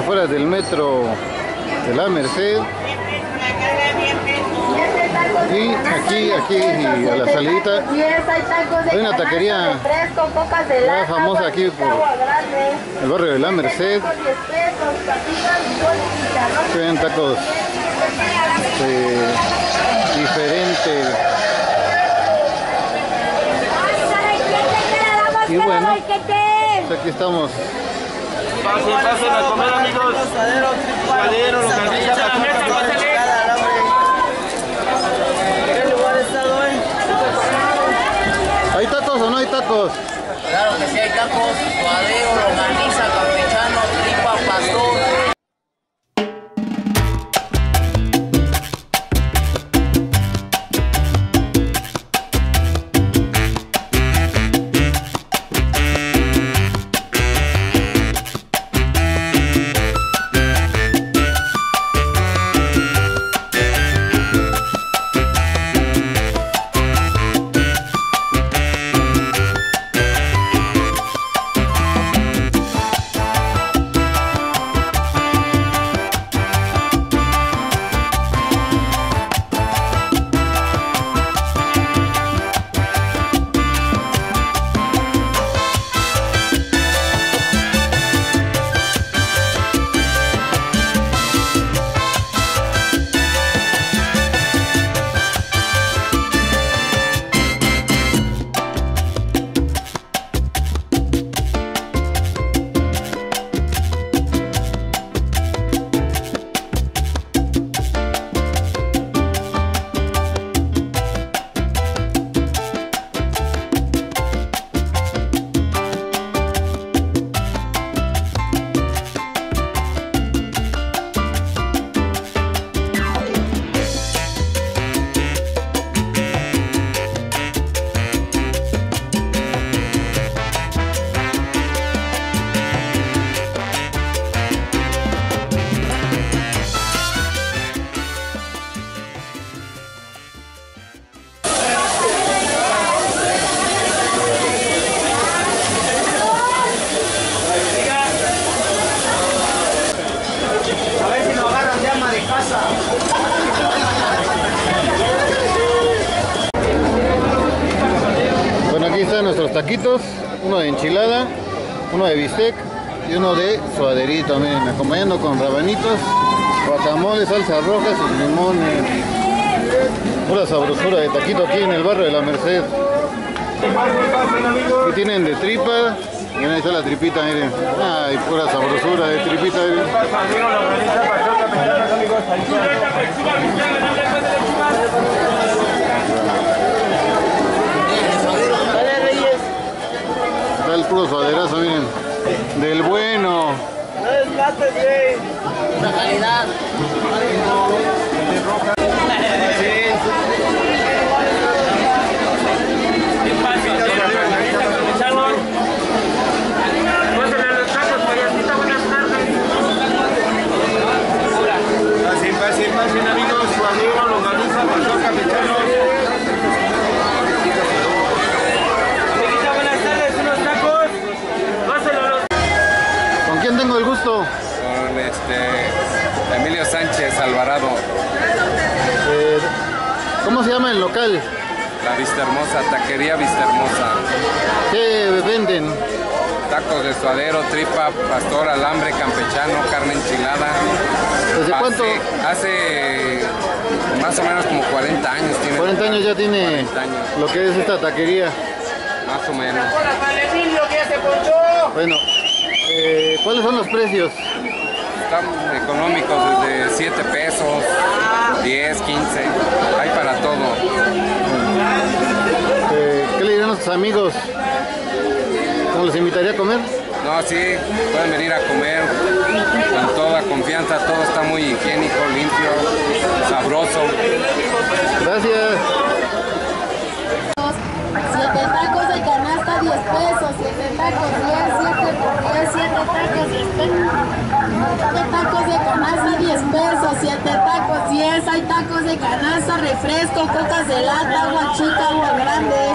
afueras del metro de la Merced. Y aquí, aquí, a la salida hay una taquería famosa aquí por el barrio de la Merced. Tienen tacos eh, diferentes. Y bueno, aquí estamos. Pasen, pasen a comer amigos. Suadero, longaniza, ¿Qué lugar está hoy? ¿Hay tacos o no hay tacos? Claro que sí hay tacos, suadero, longaniza, uno de enchilada, uno de bistec y uno de suaderito, miren, acompañando con rabanitos, guacamole, salsa roja, sus limones. Pura sabrosura de taquito aquí en el barrio de la Merced. Aquí tienen de tripa, y ahí está la tripita, miren. Ay, pura sabrosura de tripita, miren. Suadero, longaniza, pastor, campechano, amigos. Ahí Dale, Reyes. El puro suaderazo, miren. Del bueno. No desmates, güey. Una calidad. Llama el local? la Vista Hermosa, Taquería Vista Hermosa, ¿Qué venden? tacos de suadero, tripa, pastor, alambre, campechano, carne enchilada. ¿Desde cuánto? Hace más o menos como 40 años tiene. 40 años ya tiene 40 años, lo que es esta taquería. más o menos. Bueno, eh, ¿cuáles son los precios? Están económicos desde 7 pesos, 10, 15, hay para todo. Eh, ¿Qué le dirán a sus amigos? ¿Cómo les invitaría a comer? No, sí, pueden venir a comer con toda confianza, todo está muy higiénico, limpio, sabroso. Gracias. Siete tacos de canasta, 10 pesos. Siete tacos, 10, 7 por 10, 7 tacos, 10 pesos. Tacos de canasta, 10 pesos. Siete tacos, 10. Hay tacos de canasta, refresco, cocas de lata, agua chica, agua grande.